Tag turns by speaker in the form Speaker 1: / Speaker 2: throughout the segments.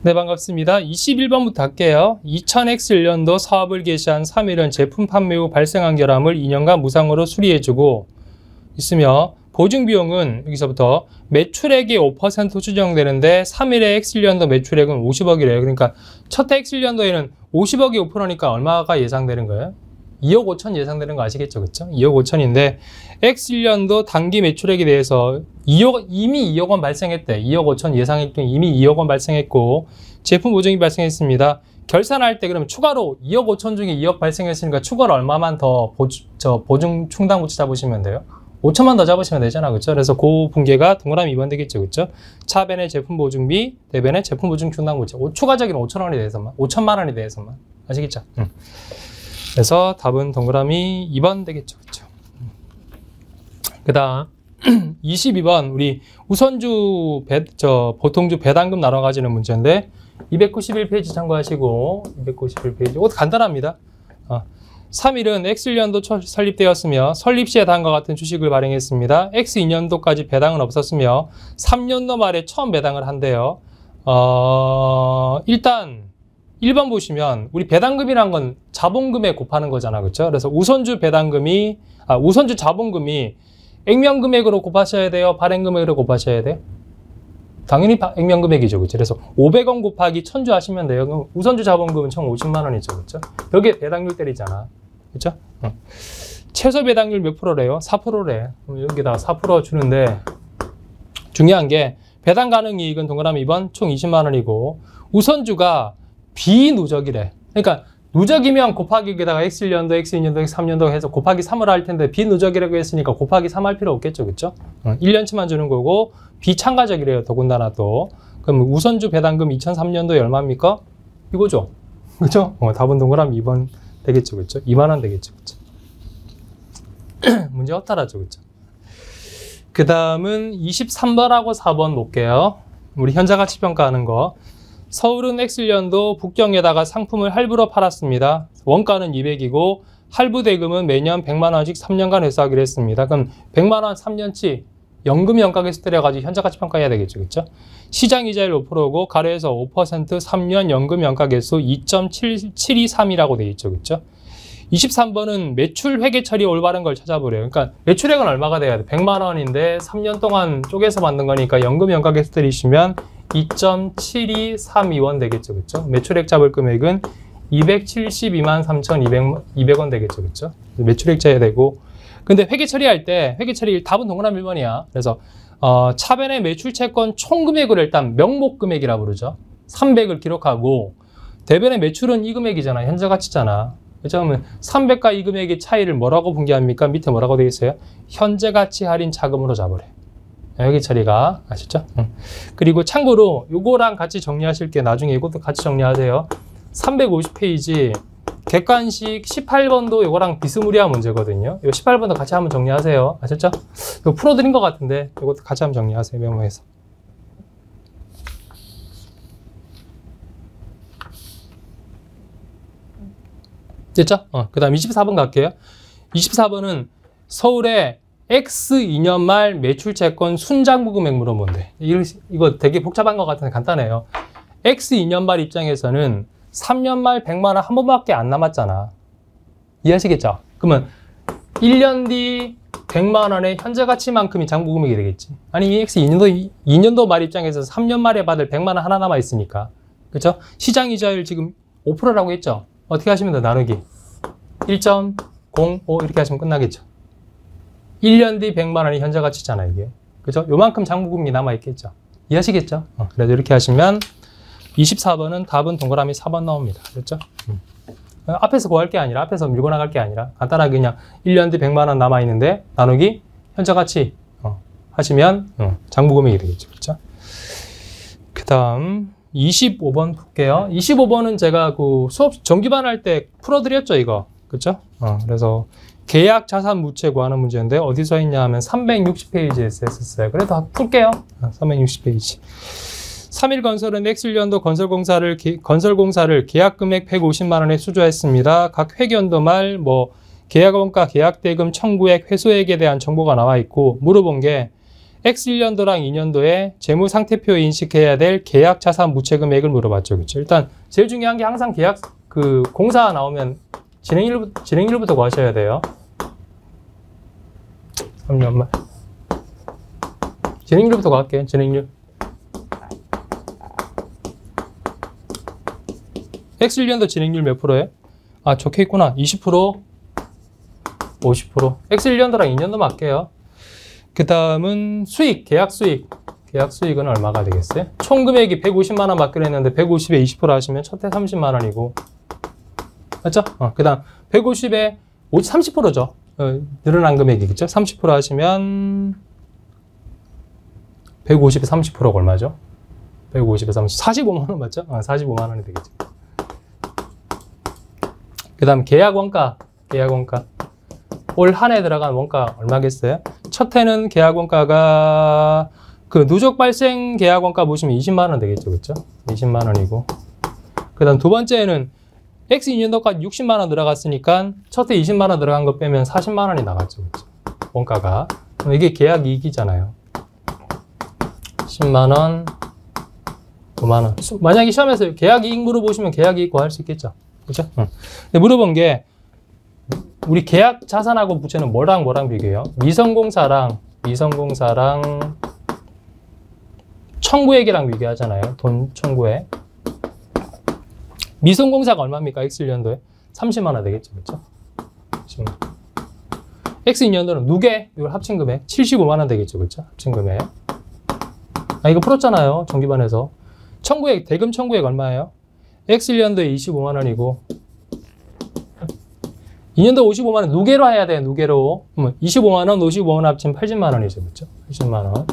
Speaker 1: 네, 반갑습니다. 21번부터 할게요. 2000X년도 사업을 개시한 3일은 제품 판매 후 발생한 결함을 2년간 무상으로 수리해주고 있으며 보증 비용은 여기서부터 매출액이 5% 추정되는데 3일의 X년도 매출액은 50억이래요. 그러니까 첫 X년도에는 50억이 5%니까 얼마가 예상되는 거예요? 2억 5천 예상되는 거 아시겠죠? 그쵸? 2억 5천인데 X1년도 단기 매출액에 대해서 2억, 이미 2억 원 발생했대. 2억 5천 예상했던 이미 2억 원 발생했고 제품 보증이 발생했습니다. 결산할 때 그러면 추가로 2억 5천 중에 2억 발생했으니까 추가로 얼마만 더 보주, 저 보증 충당부치 잡으시면 돼요? 5천만 더 잡으시면 되잖아. 그쵸? 그래서 그 분계가 동그라미 2번 되겠죠. 그쵸? 차변의 제품 보증비, 대변의 제품 보증 충당부치. 추가적인 5천 원에 대해서만, 5천만 원에 대해서만. 아시겠죠? 응. 그래서 답은 동그라미 2번 되겠죠. 그렇죠? 그 다음 22번 우리 우선주 배, 저 보통주 배당금 나눠 가지는 문제인데 291페이지 참고하시고 291페이지 이것도 간단합니다. 어. 3일은 X1년도 설립되었으며 설립 시에 다음과 같은 주식을 발행했습니다. X2년도까지 배당은 없었으며 3년도 말에 처음 배당을 한대요. 어, 일단 1번 보시면 우리 배당금이란 건 자본금에 곱하는 거잖아. 그렇죠? 그래서 우선주 배당금이 아, 우선주 자본금이 액면 금액으로 곱하셔야 돼요. 발행 금액으로 곱하셔야 돼요. 당연히 액면 금액이죠. 그렇죠? 그래서 500원 곱하기 1000주 하시면 돼요. 그럼 우선주 자본금은 총 50만 원이죠. 그렇죠? 여기에 배당률 때리잖아. 그렇죠? 어. 최소 배당률 몇 프로래요? 4%래. 그럼 여기다가 4% 주는데 중요한 게 배당 가능 이익은 동그라미 2번 총 20만 원이고 우선주가 비누적이래. 그러니까 누적이면 곱하기 여기다가 X1년도, X2년도, X3년도 해서 곱하기 3을 할 텐데 비누적이라고 했으니까 곱하기 3 할 필요 없겠죠. 어, 1년치만 주는 거고 비참가적이래요. 더군다나 또. 그럼 우선주 배당금 2003년도에 얼마입니까? 이거죠. 그죠? 어, 답은 동그라미 2번 되겠죠. 그쵸? 2만 원 되겠죠. 그쵸? 문제 없다라죠. 그쵸? 그 다음은 23번하고 4번 볼게요. 우리 현자 가치 평가하는 거. 서울은 X년도 북경에다가 상품을 할부로 팔았습니다. 원가는 200이고 할부 대금은 매년 100만 원씩 3년간 회수하기로 했습니다. 그럼 100만 원 3년치 연금 연가계수 때려가지고 현저가치 평가해야 되겠죠. 그렇죠? 시장 이자율 5%고 가로에서 5% 3년 연금 연가계수 2.723이라고 돼 있죠. 그렇죠? 23번은 매출 회계 처리 올바른 걸 찾아보래요. 그러니까 매출액은 얼마가 돼야 돼? 100만 원인데 3년 동안 쪼개서 만든 거니까 연금 연가계수 때리시면 2.7232원 되겠죠. 그렇죠? 매출액 잡을 금액은 272만 3,200 200원 되겠죠. 그렇죠? 매출액 짜야 되고 근데 회계 처리할 때 회계 처리 답은 동그라미 1번이야. 그래서 어, 차변의 매출 채권 총 금액을 일단 명목 금액이라 부르죠. 300을 기록하고 대변의 매출은 이 금액이잖아. 현재 가치잖아. 그렇죠? 그러면 300과 이 금액의 차이를 뭐라고 분기합니까? 밑에 뭐라고 되어 있어요? 현재 가치 할인 자금으로 잡으래. 여기 처리가 아시죠? 응. 그리고 참고로 요거랑 같이 정리하실 게 나중에 이것도 같이 정리하세요. 350페이지 객관식 18번도 요거랑 비스무리한 문제거든요. 요 18번도 같이 한번 정리하세요. 아셨죠? 이거 풀어드린 것 같은데 이것도 같이 한번 정리하세요. 메모해서. 됐죠? 어, 그 다음 24번 갈게요. 24번은 서울에 X 2년 말 매출 채권 순장부 금액 물어본대. 이거 되게 복잡한 것 같은데 간단해요. X 2년 말 입장에서는 3년 말 100만 원 한 번밖에 안 남았잖아. 이해하시겠죠? 그러면 1년 뒤 100만 원의 현재 가치만큼이 장부 금액이 되겠지. 아니 X 2년도 2년도 말 입장에서 3년 말에 받을 100만 원 하나 남아 있으니까. 그렇죠? 시장 이자율 지금 5%라고 했죠. 어떻게 하시면 돼? 나누기 1.05 이렇게 하시면 끝나겠죠. 1년 뒤 100만 원이 현재 가치잖아 이게. 그죠? 요만큼 장부금이 남아 있겠죠. 이해하시겠죠? 어, 그래도 이렇게 하시면 24번은 답은 동그라미 4번 나옵니다. 그렇죠? 음. 어, 앞에서 구할 게 아니라 앞에서 밀고 나갈 게 아니라 간단하게 그냥 1년 뒤 100만 원 남아 있는데 나누기 현재 가치 어, 하시면 어, 장부금액이 되겠죠. 그렇죠? 그 다음 25번 볼게요. 25번은 제가 그 수업 정기반 할 때 풀어 드렸죠, 이거. 그쵸? 어, 그래서 계약 자산 무채 구하는 문제인데 어디서 했냐 하면 360페이지에서 했었어요. 그래도 풀게요. 360페이지. 아, 3일 건설은 엑슬년도 건설공사를 건설공사를 계약 금액 150만 원에 수주했습니다. 각 회견도 말 뭐 계약원가 계약대금 청구액 회수액에 대한 정보가 나와 있고 물어본 게 X1년도랑 2년도에 재무 상태표에 인식해야 될 계약 자산 무채 금액을 물어봤죠. 그렇죠? 일단 제일 중요한 게 항상 계약 그 공사 나오면 진행일 진행일부터 구하셔야 돼요. 3년만. 진행률부터 갈게요. 진행률. X1년도 진행률 몇 프로예요? 아, 적혀 있구나. 20%, 50%. X1년도랑 2년도 맞게요. 그 다음은 수익, 계약 수익. 계약 수익은 얼마가 되겠어요? 총 금액이 150만 원 받기로 했는데 150에 20% 하시면 첫 해 30만 원이고. 맞죠? 어, 그 다음 150에 30%죠. 어, 늘어난 금액이겠죠? 30% 하시면 150에 30%가 얼마죠? 150에 30, 45만 원 맞죠? 어, 45만 원이 되겠죠. 그 다음 계약 원가, 계약 원가. 올 한 해 들어간 원가 얼마겠어요? 첫 해는 계약 원가가 그 누적 발생 계약 원가 보시면 20만 원 되겠죠, 그렇죠? 20만 원이고. 그 다음 두 번째는 X 2년도까지 60만 원 들어갔으니까 첫해 20만 원 들어간 거 빼면 40만 원이 나갔죠? 원가가. 이게 계약 이익이잖아요. 10만 원, 5만 원. 만약에 시험에서 계약 이익 물어보시면 계약 이익 구할 수 있겠죠. 그죠? 응. 근데 물어본 게 우리 계약 자산하고 부채는 뭐랑 뭐랑 비교해요? 미성공사랑 미성공사랑 청구액이랑 비교하잖아요. 돈 청구액. 미성공사가 얼마입니까? X1년도에? 30만 원 되겠죠. 그렇죠? 10만. X2년도는 누계 이걸 합친 금액 75만 원 되겠죠. 그렇죠? 합친 금액. 아 이거 풀었잖아요. 정기반에서. 청구액 대금 청구액 얼마예요? X1년도에 25만 원이고 2년도 55만 원 누계로 해야 돼요. 누계로. 그럼 25만 원, 55만 원 합치면 80만 원이죠. 그렇죠? 80만 원.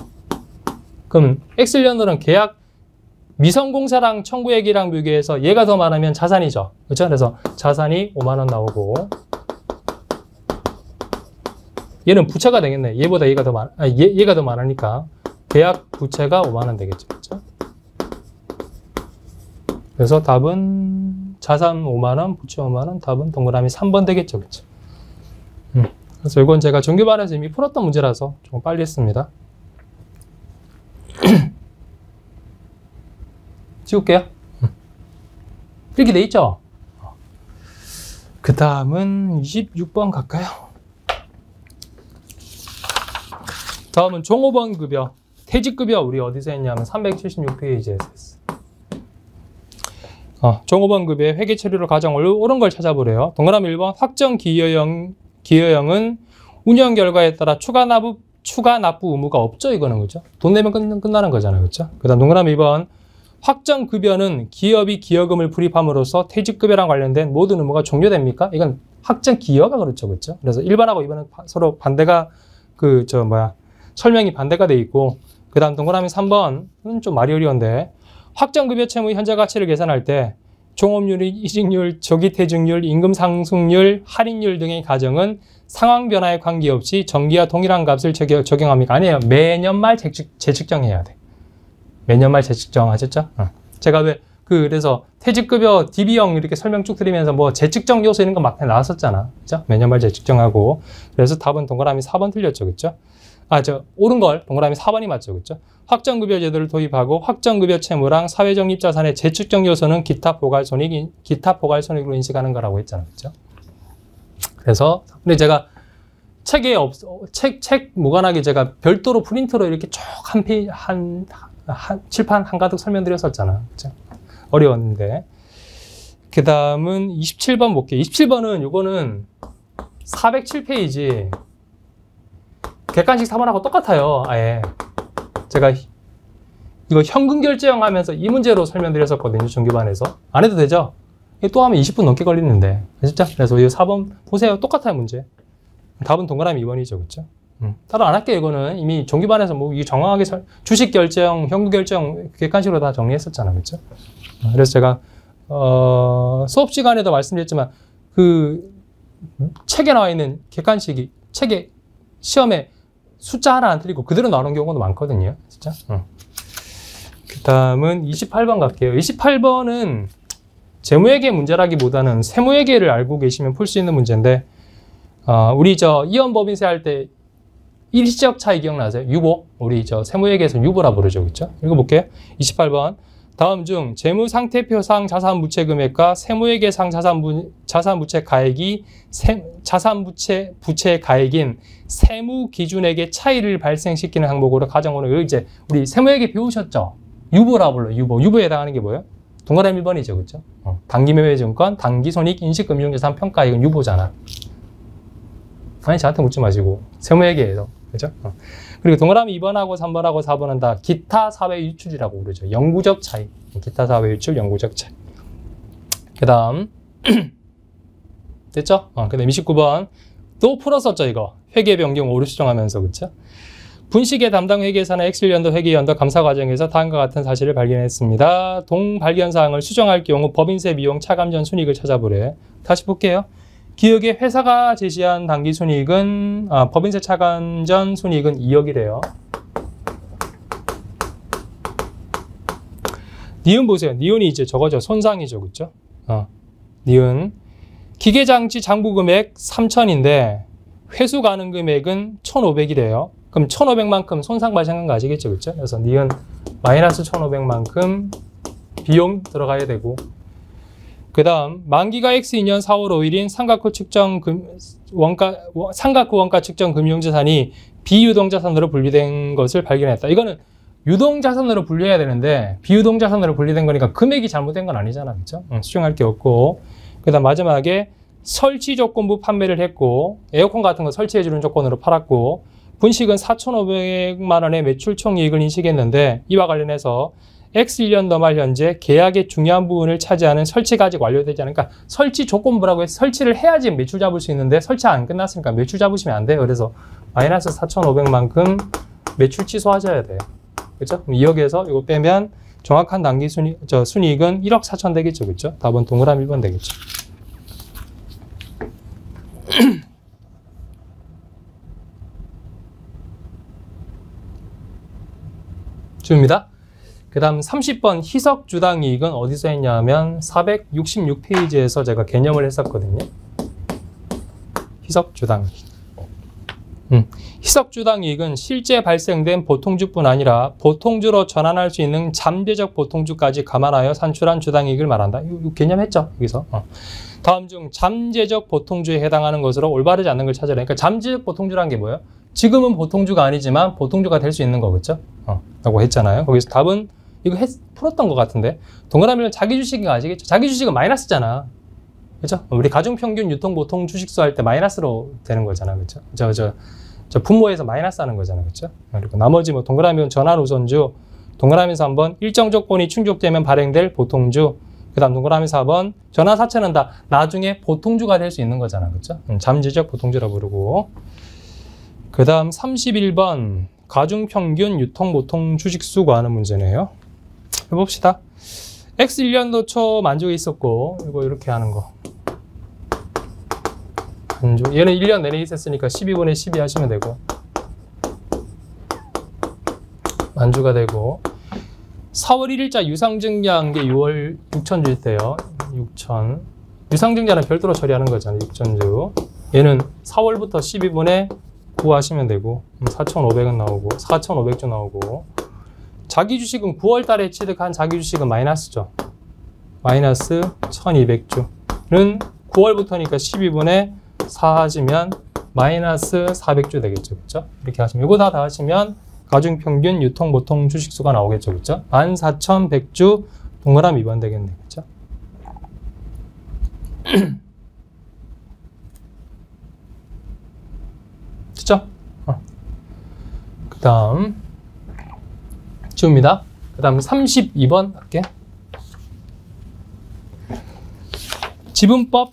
Speaker 1: 그럼 X1년도는 계약 미성공사랑 청구액이랑 비교해서 얘가 더 많으면 자산이죠. 그렇죠? 그래서 자산이 5만 원 나오고 얘는 부채가 되겠네. 얘보다 얘가 더 많, 아, 얘, 얘가 더 많으니까 계약 부채가 5만 원 되겠죠. 그렇죠? 그래서 답은 자산 5만 원, 부채 5만 원, 답은 동그라미 3번 되겠죠. 그렇죠? 음. 그래서 이건 제가 정규반에서 이미 풀었던 문제라서 좀 빨리 했습니다. 음. 이렇게 돼 있죠? 그 다음은 26번 갈까요? 다음은 종업원 급여. 퇴직급여 우리 어디서 했냐면 376페이지에서 했어. 어, 종업원 급여 회계 처리로 가장 옳은 걸 찾아보래요. 동그라미 1번 확정 기여형 기여형은 운영 결과에 따라 추가 납부 추가 납부 의무가 없죠 이거는 그죠? 돈 내면 끝, 끝나는 거잖아요 그죠? 그 다음 동그라미 2번 확정 급여는 기업이 기여금을 불입함으로써 퇴직급여랑 관련된 모든 의무가 종료됩니까? 이건 확정 기여가 그렇죠 그렇죠? 그래서 1번하고 2번은 서로 반대가 그 저 뭐야 설명이 반대가 돼 있고 그 다음 동그라미 3번은 좀 말이 어려운데 확정급여 채무 현재 가치를 계산할 때 종업률, 이직률, 조기퇴직률, 임금 상승률, 할인율 등의 가정은 상황 변화에 관계없이 정기와 동일한 값을 적용합니까? 아니에요. 매년 말 재측, 재측정해야 돼. 매년 말 재측정 하셨죠? 어. 제가 왜, 그, 그래서 퇴직급여 DB형 이렇게 설명 쭉 드리면서 뭐 재측정 요소 이런 거 막 나왔었잖아. 그죠? 매년 말 재측정하고. 그래서 답은 동그라미 4번 틀렸죠. 그죠? 아, 저, 옳은 걸 동그라미 4번이 맞죠. 그죠? 확정급여 제도를 도입하고 확정급여 채무랑 사회적립자산의 재측정 요소는 기타 포괄 손익, 기타 포괄 손익으로 인식하는 거라고 했잖아요. 그죠? 그래서, 근데 제가 책에 없, 책, 책 무관하게 제가 별도로 프린트로 이렇게 쭉 한 페이지, 한, 한, 칠판 한가득 설명드렸었잖아. 그죠? 어려웠는데. 그 다음은 27번 볼게요. 27번은 요거는 407페이지. 객관식 4번하고 똑같아요. 아예. 제가 이거 현금 결제형 하면서 이 문제로 설명드렸었거든요. 중기반에서. 안 해도 되죠? 또 하면 20분 넘게 걸리는데. 진짜? 그래서 이 4번 보세요. 똑같아요, 문제. 답은 동그라미 2번이죠. 그쵸? 음. 따로 안 할게요, 이거는. 이미 종기반에서 뭐 정확하게 설, 주식 결제형, 현금 결제형 객관식으로 다 정리했었잖아. 그쵸? 그래서 제가, 어, 수업 시간에도 말씀드렸지만 그 책에 나와 있는 객관식이 책에 시험에 숫자 하나 안 틀리고 그대로 나오는 경우도 많거든요. 진짜. 어. 그 다음은 28번 갈게요. 28번은 재무회계 문제라기보다는 세무회계를 알고 계시면 풀 수 있는 문제인데, 어, 우리 저 이연법인세 할 때 일시적 차이 기억나세요? 유보. 우리 저 세무회계에서 유보라 부르죠. 그렇죠? 읽어볼게요. 28번. 다음 중 재무상태표상 자산부채 금액과 세무회계상 자산부, 자산부채 가액이 세, 자산부채 부채 가액인 세무 기준액의 차이를 발생시키는 항목으로 가정으로 이제 우리 세무회계 배우셨죠? 유보라 불러 유보. 유보에 해당하는 게 뭐예요? 동그라미 1번이죠. 그렇죠? 어. 단기매매증권, 단기손익, 인식금융자산 평가 이건 유보잖아. 아니 저한테 묻지 마시고 세무회계에서 그죠? 어. 그리고 동그라미 2번하고 3번하고 4번은 다 기타 사회 유출이라고 부르죠. 영구적 차이. 기타 사회 유출, 영구적 차이. 그 다음 됐죠? 어, 그 다음 29번 또 풀었었죠 이거. 회계 변경 오류 수정하면서 그쵸? 분식의 담당 회계사나 엑셀 연도 회계 연도 감사 과정에서 다음과 같은 사실을 발견했습니다. 동 발견 사항을 수정할 경우 법인세 비용 차감 전 순익을 찾아보래. 다시 볼게요. 기억에 회사가 제시한 당기 순이익은 아, 법인세 차감 전 순이익은 2억이래요. 니은 보세요. 니은이 이제 저거죠. 손상이죠. 그죠? 어. 니은. 기계장치 장부 금액 3천인데 회수 가능 금액은 1,500이래요. 그럼 1,500만큼 손상 발생한 거 아시겠죠? 그죠? 그래서 니은 마이너스 1,500만큼 비용 들어가야 되고 그 다음 만기가 X2년 4월 5일인 삼각후 측정 금, 원가, 삼각후 원가 측정 금융자산이 비유동자산으로 분리된 것을 발견했다. 이거는 유동자산으로 분류해야 되는데 비유동자산으로 분리된 거니까 금액이 잘못된 건 아니잖아. 그죠? 응, 수정할 게 없고 그 다음 마지막에 설치 조건부 판매를 했고 에어컨 같은 거 설치해 주는 조건으로 팔았고 분식은 4,500만 원의 매출 총이익을 인식했는데 이와 관련해서 X1년 넘말 현재 계약의 중요한 부분을 차지하는 설치가 아직 완료되지 않으니까 설치 조건부라고 해서 설치를 해야지 매출 잡을 수 있는데 설치 안 끝났으니까 매출 잡으시면 안 돼요. 그래서 마이너스 4,500만큼 매출 취소하셔야 돼요. 그렇죠? 2억에서 이거 빼면 정확한 단기 순이, 저 순이익은 1억 4천 되겠죠. 그렇죠? 답은 동그라미 1번 되겠죠. 주입니다. 그 다음 30번 희석 주당 이익은 어디서 했냐면 466페이지에서 제가 개념을 했었거든요. 희석 주당 이익. 음, 희석 주당 이익은 실제 발생된 보통주뿐 아니라 보통주로 전환할 수 있는 잠재적 보통주까지 감안하여 산출한 주당 이익을 말한다. 이 개념 했죠, 여기서. 어. 다음 중 잠재적 보통주에 해당하는 것으로 올바르지 않는 걸 찾으라. 그러니까 잠재적 보통주란 게 뭐예요? 지금은 보통주가 아니지만 보통주가 될 수 있는 거겠죠? 어, 라고 했잖아요. 거기서 답은 이거 했, 풀었던 것 같은데 동그라미는 자기 주식이 아시겠죠? 자기 주식은 마이너스잖아. 그죠? 우리 가중 평균 유통 보통 주식수 할 때 마이너스로 되는 거잖아. 그죠? 저, 저, 저 분모에서 마이너스 하는 거잖아. 그죠? 그리고 나머지 뭐 동그라미는 전환 우선주, 동그라미에서 한번 일정 조건이 충족되면 발행될 보통주, 그 다음 동그라미 4번 전환 사채는 다 나중에 보통주가 될 수 있는 거잖아. 그죠? 음, 잠재적 보통주라 부르고 그 다음 31번 가중 평균 유통 보통 주식수 구하는 문제네요. 해봅시다. X 1년도 초 만족이 있었고 이거 이렇게 하는 거. 만족. 얘는 1년 내내 있었으니까 12분의 12 하시면 되고 만주가 되고 4월 1일자 유상증자한 게 6월 6천주일 때요. 6천. 유상증자는 별도로 처리하는 거잖아요. 6천주. 얘는 4월부터 12분에 9 하시면 되고 4,500원 나오고 4,500주 나오고 자기 주식은 9월 달에 취득한 자기 주식은 마이너스죠. 마이너스 1200주는 9월부터니까 12분의 4 하시면 마이너스 400주 되겠죠. 그렇죠? 이렇게 하시면 이거 다 다 하시면 가중평균 유통 보통 주식수가 나오겠죠. 그렇죠? 14,100주 동그라미 2번 되겠네. 그렇죠? 됐죠? 어. 그 다음 지웁니다. 그 다음 32번 할게. 지분법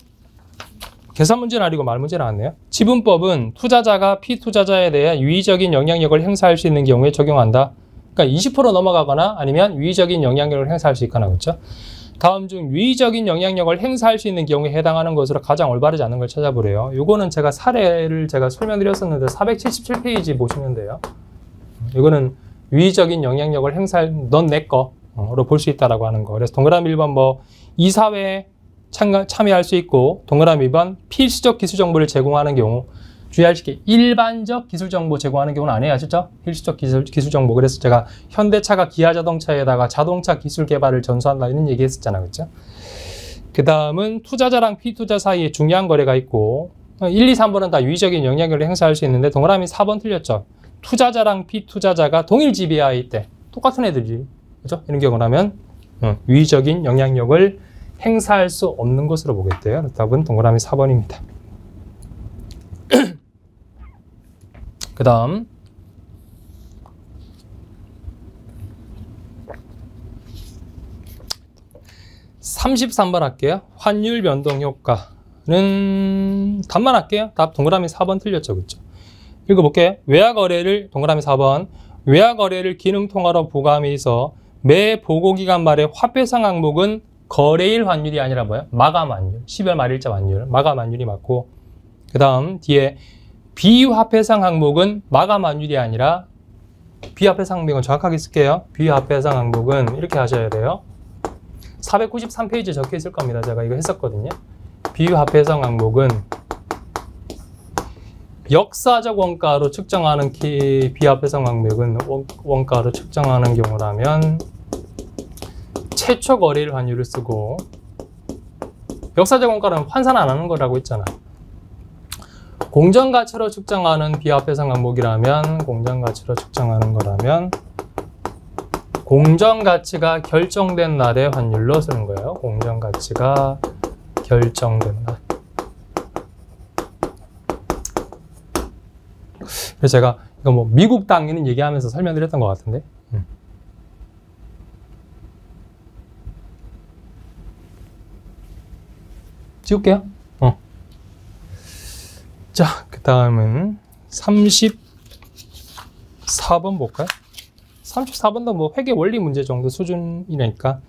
Speaker 1: 계산 문제는 아니고 말 문제 나왔네요. 지분법은 투자자가 피투자자에 대해 유의적인 영향력을 행사할 수 있는 경우에 적용한다. 그러니까 20% 넘어가거나 아니면 유의적인 영향력을 행사할 수 있거나 그렇죠. 다음 중 유의적인 영향력을 행사할 수 있는 경우에 해당하는 것으로 가장 올바르지 않은 걸 찾아보래요. 요거는 제가 사례를 제가 설명드렸었는데 477페이지 보시면 돼요. 이거는 유의적인 영향력을 행사할 넌 내 거로 볼 수 있다라고 하는 거. 그래서 동그라미 1번 뭐 이사회에 참가, 참여할 수 있고 동그라미 2번 필수적 기술 정보를 제공하는 경우 주의하실 게 일반적 기술 정보 제공하는 경우는 아니에요. 아시죠? 필수적 기술, 기술 정보. 그래서 제가 현대차가 기아 자동차에다가 자동차 기술 개발을 전수한다 이런 얘기 했었잖아요. 그렇죠? 그 다음은 투자자랑 피투자 사이에 중요한 거래가 있고 1, 2, 3번은 다 유의적인 영향력을 행사할 수 있는데 동그라미 4번 틀렸죠. 투자자랑 피투자자가 동일 지배하에 있대. 똑같은 애들이. 그죠? 이런 경우라면 어, 유의적인 영향력을 행사할 수 없는 것으로 보겠대요. 답은 동그라미 4번입니다. 그 다음 33번 할게요. 환율 변동 효과 는 답만 할게요. 답 동그라미 4번 틀렸죠. 그렇죠? 읽어볼게요. 외화 거래를 동그라미 4번 외화 거래를 기능 통화로 부감해서 매 보고 기간 말에 화폐상 항목은 거래일 환율이 아니라 뭐야? 마감 환율. 10월 말일자 환율. 마감 환율이 맞고 그 다음 뒤에 비화폐상 항목은 마감 환율이 아니라 비화폐상 항목은 정확하게 쓸게요. 비화폐상 항목은 이렇게 하셔야 돼요. 493페이지에 적혀 있을 겁니다. 제가 이거 했었거든요. 비화폐상 항목은 역사적 원가로 측정하는 키, 비화폐상 항목은 원, 가로 측정하는 경우라면 최초 거래일 환율을 쓰고 역사적 원가는 환산 안 하는 거라고 했잖아. 공정가치로 측정하는 비화폐상 항목이라면 공정가치로 측정하는 거라면 공정가치가 결정된 날의 환율로 쓰는 거예요. 공정가치가 결정된 날. 그래서 제가 이거 뭐 미국 당위는 얘기하면서 설명드렸던 것 같은데. 음. 지울게요. 어. 자, 그 다음은 34번 볼까요? 34번도 뭐 회계 원리 문제 정도 수준이니까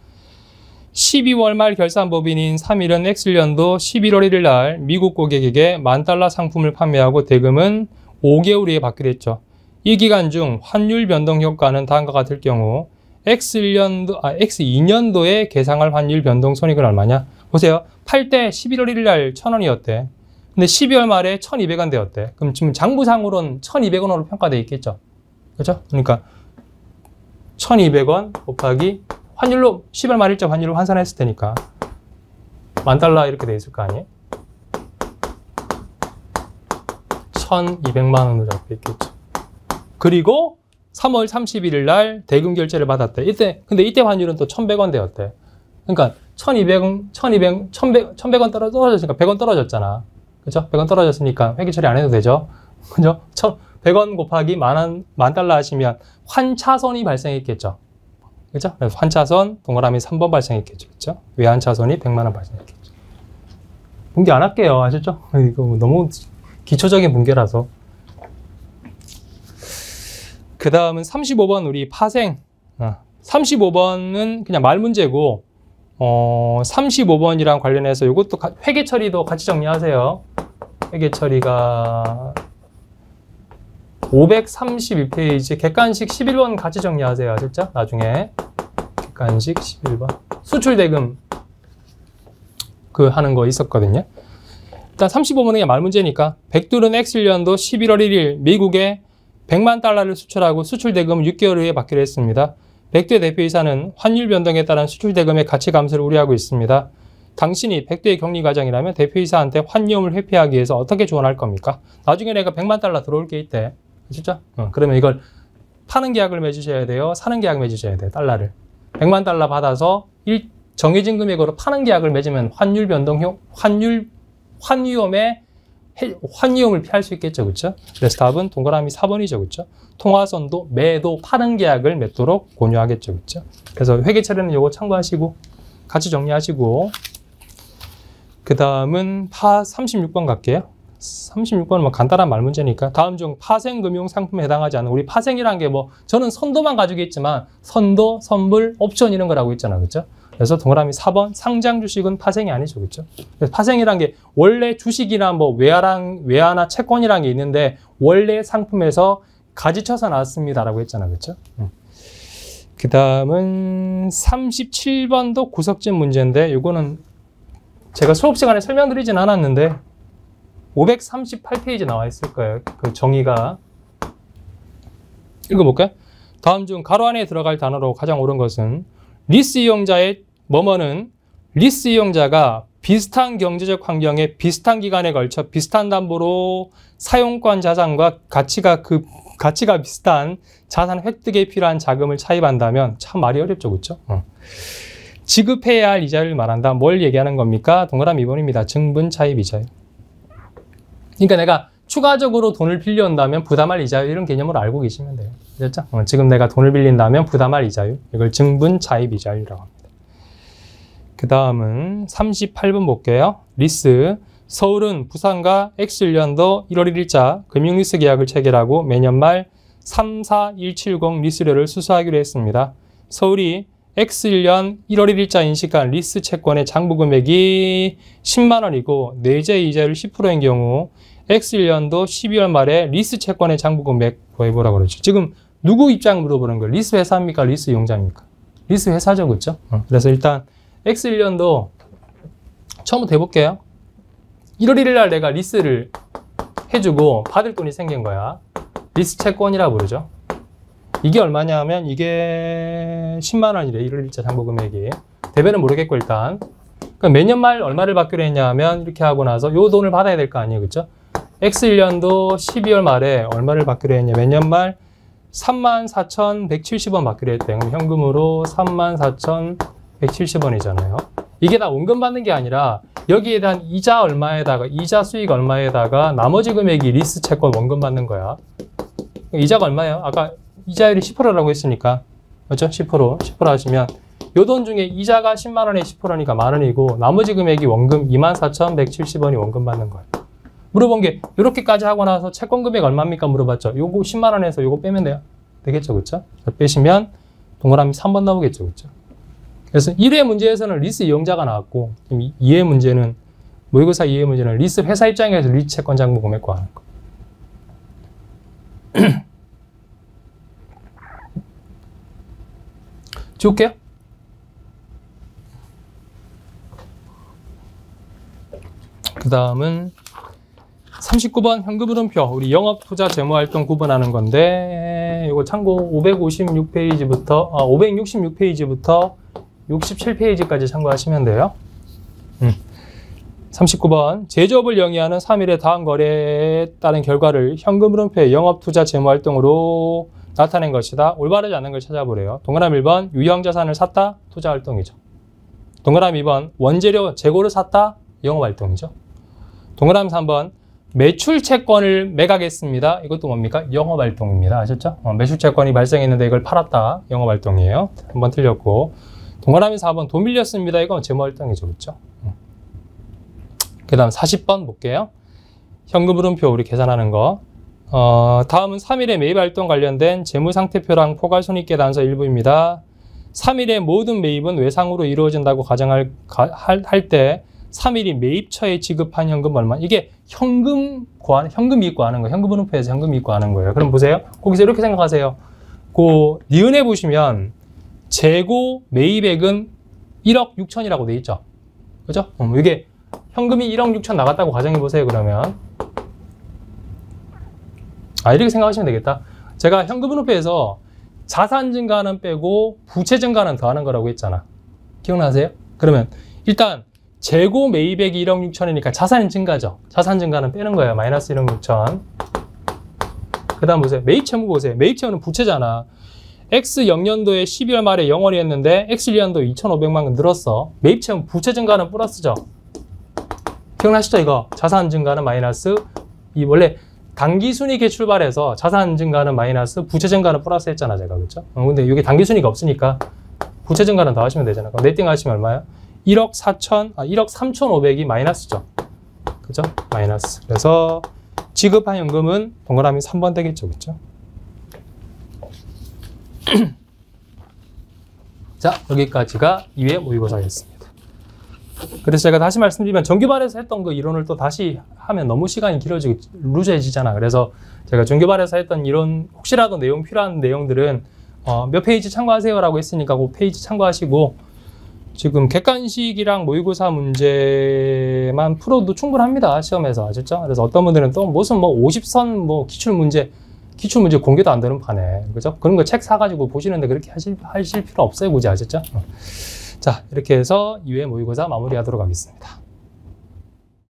Speaker 1: 12월 말 결산법인인 3일은 엑슬년도 11월 1일 날 미국 고객에게 만 달러 상품을 판매하고 대금은 5개월 후에 받게 됐죠. 이 기간 중 환율 변동 효과는 다음과 같을 경우 X1년도, 아, X2년도에 계상할 환율 변동 손익은 얼마냐? 보세요. 팔 때 11월 1일 날 1,000원이었대. 근데 12월 말에 1,200원 되었대. 그럼 지금 장부상으로는 1,200원으로 평가되어 있겠죠. 그죠? 그러니까 1,200원 곱하기 환율로 10월 말일자 환율로 환산했을 테니까 만 달러 이렇게 돼 있을 거 아니에요? 1,200만 원으로 잡혀 있겠죠. 그리고 3월 31일 날 대금 결제를 받았대. 이때 근데 이때 환율은 또 1,100원 되었대. 그러니까 1,200원, 1,200, 1,100, 1,100원 떨어졌으니까 100원 떨어졌잖아. 그죠? 100원 떨어졌으니까 회계 처리 안 해도 되죠. 그죠? 100원 곱하기 만 원, 만 달러 하시면 환차선이 발생했겠죠. 그죠? 그래서 환차선 동그라미 3번 발생했겠죠. 그죠? 외환차선이 100만 원 발생했겠죠. 분개 안 할게요. 아셨죠? 이거 뭐 너무 기초적인 분개라서. 그 다음은 35번 우리 파생. 35번은 아, 그냥 말 문제고, 어, 35번이랑 관련해서 이것도 회계 처리도 같이 정리하세요. 회계 처리가 532페이지 객관식 11번 같이 정리하세요. 아셨죠? 나중에 객관식 11번 수출 대금 그 하는 거 있었거든요. 일단 35번은 그냥 말 문제니까 백두른 X년도 11월 1일 미국에 100만 달러를 수출하고 수출 대금 6개월 후에 받기로 했습니다. 백두의 대표이사는 환율 변동에 따른 수출 대금의 가치 감소를 우려하고 있습니다. 당신이 백두의 격리 과정이라면 대표이사한테 환율을 회피하기 위해서 어떻게 조언할 겁니까? 나중에 내가 100만 달러 들어올 게 있대. 진짜? 어, 그러면 이걸 파는 계약을 맺으셔야 돼요. 사는 계약 맺으셔야 돼요. 달러를. 100만 달러 받아서 일, 정해진 금액으로 파는 계약을 맺으면 환율 변동, 환율, 환위험에 환위험을 피할 수 있겠죠. 그렇죠? 그래서 답은 동그라미 4번이죠. 그렇죠? 통화선도 매도 파는 계약을 맺도록 권유하겠죠. 그렇죠? 그래서 회계 처리는 이거 참고하시고 같이 정리하시고 그 다음은 파 36번 갈게요. 36번은 뭐 간단한 말 문제니까 다음 중 파생 금융 상품에 해당하지 않는 우리 파생이라는 게뭐 저는 선도만 가지고 있지만 선도, 선불, 옵션 이런 거라고 있잖아. 그렇죠? 그래서 동그라미 4번 상장 주식은 파생이 아니죠. 그렇죠? 파생이란 게 원래 주식이나 뭐 외화랑 외화나 채권이란 게 있는데 원래 상품에서 가지쳐서 나왔습니다라고 했잖아. 그렇죠? 응. 그 다음은 37번도 구석진 문제인데 이거는 제가 수업 시간에 설명드리진 않았는데 538페이지 나와 있을 거예요. 그 정의가. 읽어볼까요? 다음 중 가로 안에 들어갈 단어로 가장 옳은 것은 리스 이용자의 뭐뭐는 리스 이용자가 비슷한 경제적 환경에 비슷한 기간에 걸쳐 비슷한 담보로 사용권 자산과 가치가 그 가치가 비슷한 자산 획득에 필요한 자금을 차입한다면 참 말이 어렵죠, 그렇죠? 어. 지급해야 할 이자를 말한다. 뭘 얘기하는 겁니까? 동그라미 2번입니다. 증분 차입 이자요. 그러니까 내가 추가적으로 돈을 빌려온다면 부담할 이자율 이런 개념으로 알고 계시면 돼요. 됐죠? 어, 지금 내가 돈을 빌린다면 부담할 이자율 이걸 증분 차입 이자율이라고 합니다. 그 다음은 38번 볼게요. 리스 서울은 부산과 X1년도 1월 1일자 금융리스 계약을 체결하고 매년 말 34170 리스료를 수수하기로 했습니다. 서울이 X1년 1월 1일자 인식한 리스 채권의 장부 금액이 10만 원이고 내재 이자율 10%인 경우 X1년도 12월 말에 리스 채권의 장부 금액 구해보라 그러죠. 지금 누구 입장 물어보는 거예요? 리스 회사입니까? 리스 이용자입니까? 리스 회사죠, 그렇죠? 어, 그래서 일단 X1년도 처음부터 해볼게요. 1월 1일 날 내가 리스를 해주고 받을 돈이 생긴 거야. 리스 채권이라고 부르죠. 이게 얼마냐면 이게 10만 원이래. 1월 1자 장부 금액이. 대변은 모르겠고 일단. 그럼 매년 말 얼마를 받기로 했냐면 이렇게 하고 나서 요 돈을 받아야 될 거 아니에요. 그렇죠? X1년도 12월 말에 얼마를 받기로 했냐. 매년 말 34,170원 받기로 했대. 그럼 현금으로 34,170원이잖아요. 이게 다 원금 받는 게 아니라 여기에 대한 이자 얼마에다가 이자 수익 얼마에다가 나머지 금액이 리스 채권 원금 받는 거야. 이자가 얼마예요? 아까 이자율이 10%라고 했으니까 그렇죠? 10% 10% 하시면 요 돈 중에 이자가 10만 원에 10%니까 만 원이고 나머지 금액이 원금 24,170원이 원금 받는 거예요. 물어본 게 이렇게까지 하고 나서 채권 금액 얼마입니까 물어봤죠. 요거 10만 원에서 요거 빼면 돼요. 되겠죠, 그렇죠? 빼시면 동그라미 3번 나오겠죠, 그렇죠? 그래서 1회 문제에서는 리스 이용자가 나왔고 2회 문제는 모의고사 2회 문제는 리스 회사 입장에서 리스 채권 장부 금액 구하는 거. 지울게요. 그 다음은 39번 현금흐름표 우리 영업투자 재무활동 구분하는 건데 이거 참고 556페이지부터 아, 566페이지부터 67페이지까지 참고하시면 돼요. 음. 39번 제조업을 영위하는 3일의 다음 거래에 따른 결과를 현금 흐름표의 영업투자 재무활동으로 나타낸 것이다. 올바르지 않은 걸 찾아보래요. 동그라미 1번 유형자산을 샀다. 투자활동이죠. 동그라미 2번 원재료 재고를 샀다. 영업활동이죠. 동그라미 3번 매출 채권을 매각했습니다. 이것도 뭡니까? 영업활동입니다. 아셨죠? 어, 매출 채권이 발생했는데 이걸 팔았다. 영업활동이에요. 한번 틀렸고 동그라미 4번 돈 빌렸습니다. 이건 재무활동이죠. 그렇죠? 음. 그 다음 40번 볼게요. 현금 흐름표 우리 계산하는 거. 어, 다음은 3일의 매입 활동 관련된 재무상태표랑 포괄손익계 단서 일부입니다. 3일의 모든 매입은 외상으로 이루어진다고 가정할 할, 때 3일이 매입처에 지급한 현금 얼마? 이게 현금 구하는 현금 이익 구하는 거예요. 현금 흐름표에서 현금 이익 구하는 거예요. 그럼 보세요. 거기서 이렇게 생각하세요. 그 니은에 보시면 재고 매입액은 1억 6천이라고 돼 있죠. 그죠? 어, 이게 현금이 1억 6천 나갔다고 가정해 보세요. 그러면 아, 이렇게 생각하시면 되겠다. 제가 현금흐름표에서 자산 증가는 빼고 부채 증가는 더하는 거라고 했잖아. 기억나세요? 그러면 일단 재고 매입액이 1억 6천이니까 자산이 증가죠. 자산 증가는 빼는 거예요. 마이너스 1억 6천. 그 다음 보세요. 매입 채무 보세요. 매입 채무는 부채잖아. X 0년도에 12월 말에 0원이 었는데 X 1년도 2,500만 원 늘었어. 매입 채무 부채 증가는 플러스죠. 기억나시죠? 이거 자산 증가는 마이너스 이 원래 단기 순이익에 출발해서 자산 증가는 마이너스, 부채 증가는 플러스 했잖아, 제가. 그렇죠? 어, 근데 여기 단기 순이익 없으니까 부채 증가는 더 하시면 되잖아. 그럼 네팅 하시면 얼마야? 1억 4천, 아, 1억 3,500이 마이너스죠. 그죠? 마이너스. 그래서 지급한 현금은 동그라미 3번 되겠죠. 그죠? 자, 여기까지가 2회 모의고사였습니다. 그래서 제가 다시 말씀드리면 정규반에서 했던 그 이론을 또 다시 하면 너무 시간이 길어지고 루즈해지잖아. 그래서 제가 정규반에서 했던 이론 혹시라도 내용 필요한 내용들은 어, 몇 페이지 참고하세요라고 했으니까 그 페이지 참고하시고 지금 객관식이랑 모의고사 문제만 풀어도 충분합니다. 시험에서. 아셨죠? 그래서 어떤 분들은 또 무슨 뭐 50선 뭐 기출 문제, 기출 문제 공개도 안 되는 판에. 그죠? 그런 거 책 사가지고 보시는데 그렇게 하실, 하실 필요 없어요. 굳이 아셨죠? 어. 자, 이렇게 해서 2회 모의고사 마무리하도록 하겠습니다.